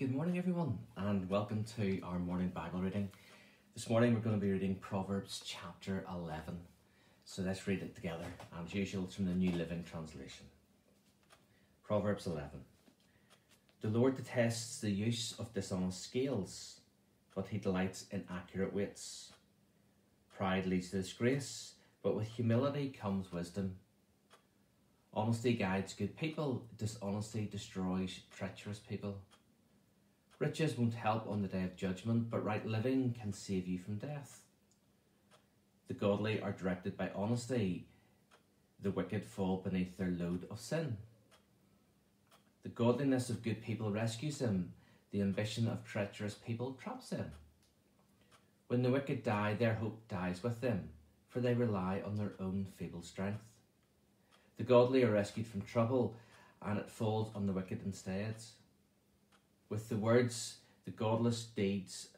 Good morning, everyone, and welcome to our morning Bible reading. This morning we're going to be reading Proverbs chapter 11. So let's read it together. As usual, it's from the New Living Translation. Proverbs 11. The Lord detests the use of dishonest scales, but he delights in accurate weights. Pride leads to disgrace, but with humility comes wisdom. Honesty guides good people, dishonesty destroys treacherous people. Riches won't help on the day of judgment, but right living can save you from death. The godly are directed by honesty, the wicked fall beneath their load of sin. The godliness of good people rescues him, the ambition of treacherous people traps him. When the wicked die, their hope dies with them, for they rely on their own feeble strength. The godly are rescued from trouble, and it falls on the wicked instead. With the words, the godless deeds,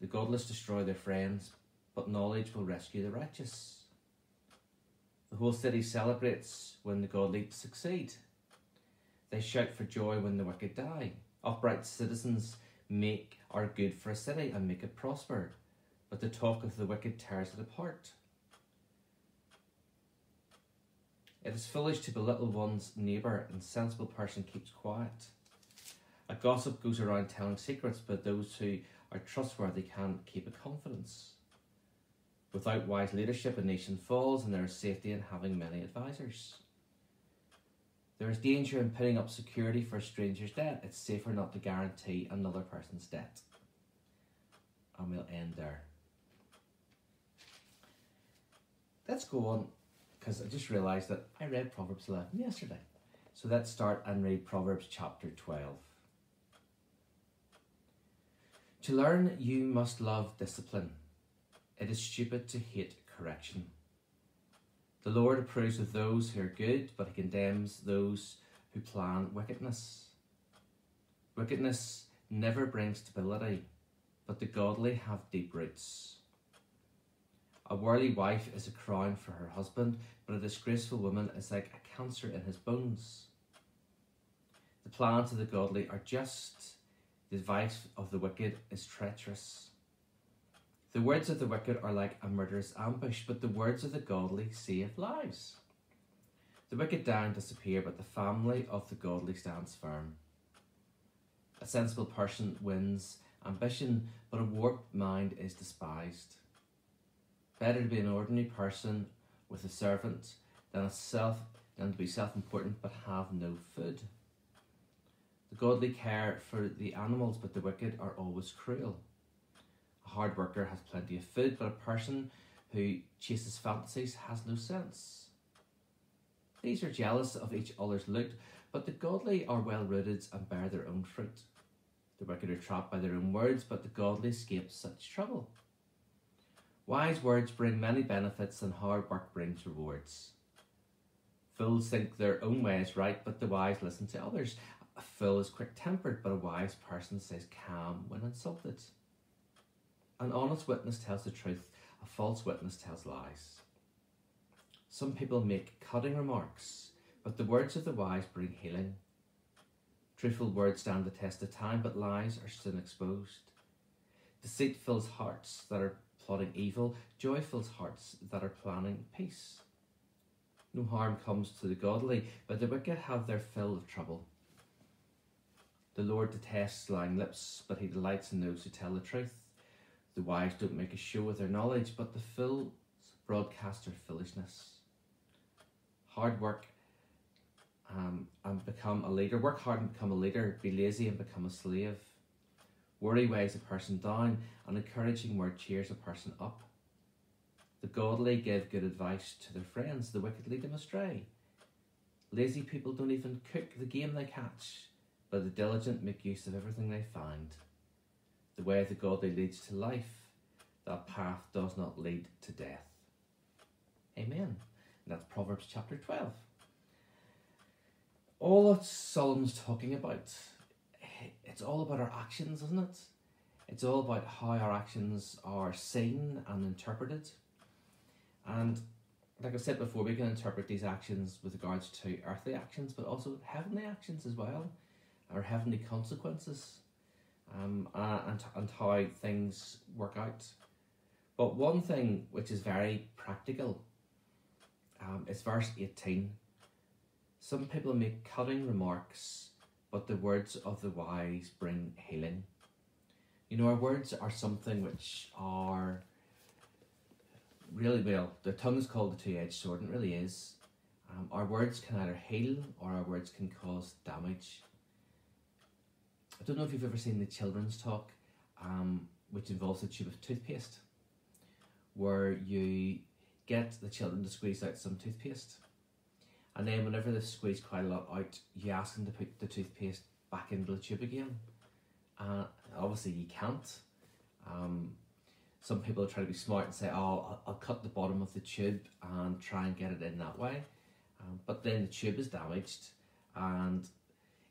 the godless destroy their friends, but knowledge will rescue the righteous. The whole city celebrates when the godly succeed. They shout for joy when the wicked die. Upright citizens make are good for a city and make it prosper, but the talk of the wicked tears it apart. It is foolish to belittle one's neighbour, and sensible person keeps quiet. A gossip goes around telling secrets, but those who are trustworthy can keep a confidence. Without wise leadership, a nation falls, and there is safety in having many advisers. There is danger in putting up security for a stranger's debt. It's safer not to guarantee another person's debt. And we'll end there. Let's go on because I just realised that I read Proverbs 11 yesterday. So let's start and read Proverbs chapter 12. To learn, you must love discipline. It is stupid to hate correction. The Lord approves of those who are good, but he condemns those who plan wickedness. Wickedness never brings stability, but the godly have deep roots. A worldly wife is a crown for her husband, but a disgraceful woman is like a cancer in his bones. The plans of the godly are just, the advice of the wicked is treacherous. The words of the wicked are like a murderous ambush, but the words of the godly save lives. The wicked die and disappear, but the family of the godly stands firm. A sensible person wins ambition, but a warped mind is despised. Better to be an ordinary person with a servant than a self than to be self-important but have no food. The godly care for the animals, but the wicked are always cruel. A hard worker has plenty of food, but a person who chases fantasies has no sense. These are jealous of each other's loot, but the godly are well rooted and bear their own fruit. The wicked are trapped by their own words, but the godly escape such trouble. Wise words bring many benefits, and hard work brings rewards. Fools think their own way is right, but the wise listen to others. A fool is quick tempered, but a wise person stays calm when insulted. An honest witness tells the truth, a false witness tells lies. Some people make cutting remarks, but the words of the wise bring healing. Truthful words stand the test of time, but lies are soon exposed. Deceit fills hearts that are plotting evil, joy fills hearts that are planning peace. No harm comes to the godly, but the wicked have their fill of trouble. The Lord detests lying lips, but he delights in those who tell the truth. The wise don't make a show of their knowledge, but the fools broadcast their foolishness. Hard work um, and become a leader. Work hard and become a leader. Be lazy and become a slave. Worry weighs a person down, and encouraging word cheers a person up. The godly give good advice to their friends, the wicked lead them astray. Lazy people don't even cook the game they catch, but the diligent make use of everything they find. The way of the godly leads to life, that path does not lead to death. Amen. And that's Proverbs chapter 12. All that Solomon's talking about it's all about our actions, isn't it? It's all about how our actions are seen and interpreted. And like I said before, we can interpret these actions with regards to earthly actions, but also heavenly actions as well, our heavenly consequences. um, and, and how things work out. But one thing which is very practical um, is verse 18. Some people make cutting remarks, but the words of the wise bring healing. You know, our words are something which are really well, the tongue is called the two edged sword, and it really is. Um, our words can either heal or our words can cause damage. I don't know if you've ever seen the children's talk, um, which involves a tube of toothpaste, where you get the children to squeeze out some toothpaste. And then, whenever they squeeze quite a lot out, you ask them to put the toothpaste back into the tube again. Uh, obviously, you can't. Um, some people try to be smart and say, "Oh, I'll, cut the bottom of the tube and try and get it in that way," um, but then the tube is damaged, and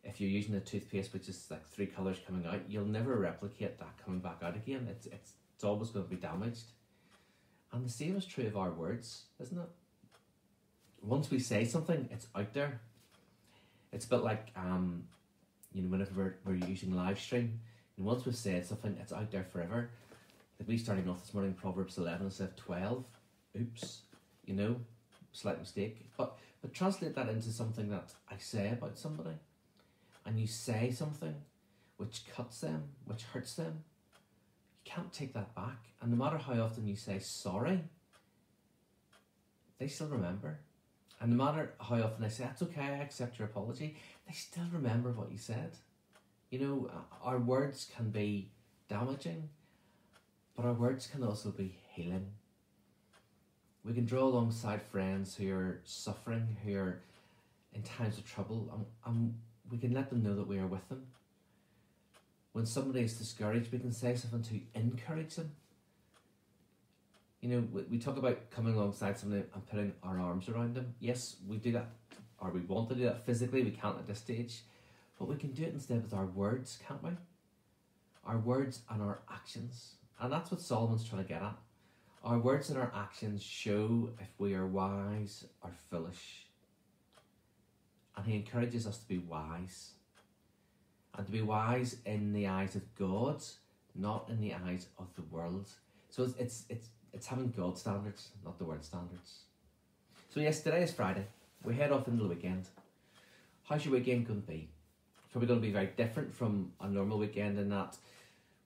if you're using a toothpaste which is like three colors coming out, you'll never replicate that coming back out again. It's it's it's always going to be damaged, and the same is true of our words, isn't it? Once we say something, it's out there. It's a bit like um, you know, whenever we're, we're using live stream, and once we've said something, it's out there forever like we starting off this morning Proverbs eleven instead of twelve. Oops, you know, slight mistake. But but translate that into something that I say about somebody, and you say something which cuts them, which hurts them. You can't take that back, and no matter how often you say sorry, they still remember. And no matter how often I say that's okay, I accept your apology, they still remember what you said. You know, uh, our words can be damaging but our words can also be healing. We can draw alongside friends who are suffering, who are in times of trouble, and, and we can let them know that we are with them. When somebody is discouraged, we can say something to encourage them. You know, we, we talk about coming alongside somebody and putting our arms around them. Yes, we do that, or we want to do that physically, we can't at this stage, but we can do it instead with our words, can't we? Our words and our actions. And that's what Solomon's trying to get at. Our words and our actions show if we are wise or foolish. And he encourages us to be wise. And to be wise in the eyes of God, not in the eyes of the world. So it's it's it's, it's having God standards, not the world standards. So yes, today is Friday. We head off into the weekend. How's your weekend going to be? It's probably going to be very different from a normal weekend in that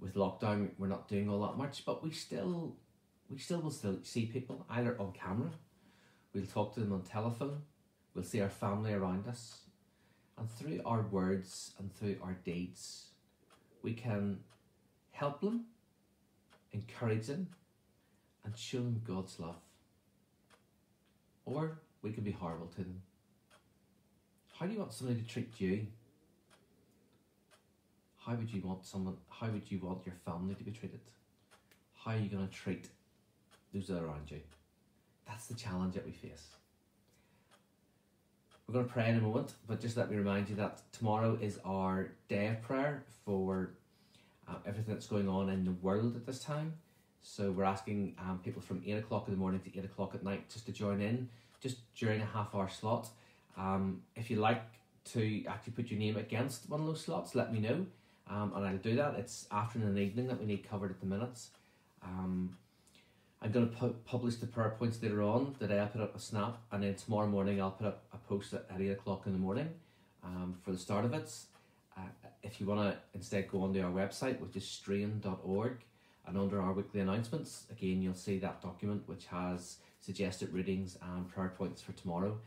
with lockdown we're not doing all that much, but we still we still will still see people either on camera, we'll talk to them on telephone, we'll see our family around us, and through our words and through our deeds, we can help them, encourage them, and show them God's love. Or we can be horrible to them. How do you want somebody to treat you? How would you want someone? How would you want your family to be treated? How are you going to treat those around you? That's the challenge that we face. We're going to pray in a moment, but just let me remind you that tomorrow is our day of prayer for uh, everything that's going on in the world at this time. So we're asking um, people from 8 o'clock in the morning to 8 o'clock at night just to join in, just during a half hour slot. Um, if you like to actually put your name against one of those slots, let me know um, and I'll do that. It's afternoon and evening that we need covered at the minutes. Um, I'm going to pu- publish the prayer points later on. Today I'll put up a snap, and then tomorrow morning I'll put up a post at, at 8 o'clock in the morning um, for the start of it. Uh, if you want to instead go onto our website, which is strean.org, and under our weekly announcements, again, you'll see that document which has suggested readings and prayer points for tomorrow.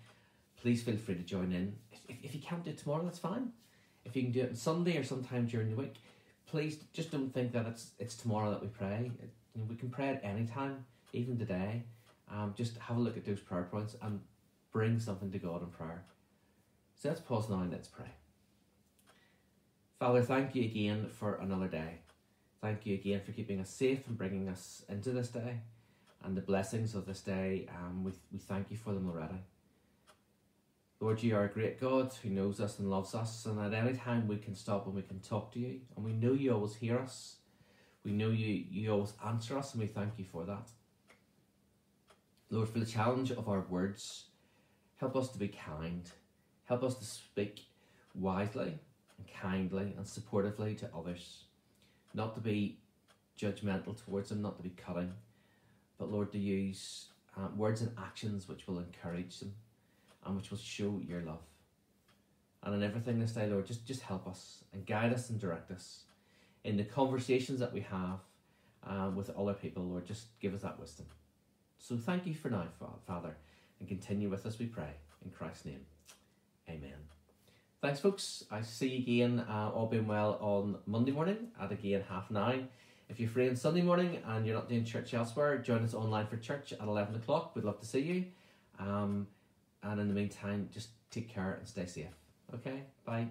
Please feel free to join in. If, if, if you can't do it tomorrow, that's fine if you can do it on Sunday or sometime during the week, please just don't think that it's it's tomorrow that we pray. It, you know, we can pray at any time, even today. Um, just have a look at those prayer points and bring something to God in prayer. So let's pause now and let's pray. Father, thank you again for another day. Thank you again for keeping us safe and bringing us into this day and the blessings of this day. Um, we, we thank you for them already. Lord, you are a great God who knows us and loves us, and at any time we can stop and we can talk to you, and we know you always hear us. We know you, you always answer us, and we thank you for that. Lord, for the challenge of our words, help us to be kind. Help us to speak wisely and kindly and supportively to others. not to be judgmental towards them, not to be cutting, but Lord, to use uh, words and actions which will encourage them and which will show your love. And in everything this day, Lord, just, just help us and guide us and direct us in the conversations that we have um, with other people, Lord. Just give us that wisdom. So thank you for now, Father, and continue with us, we pray. In Christ's name, amen. Thanks, folks. I see you again, uh, all being well, on Monday morning at again half nine. If you're free on Sunday morning and you're not doing church elsewhere, join us online for church at 11 o'clock. We'd love to see you. Um, and in the meantime, just take care and stay safe. Okay? Bye.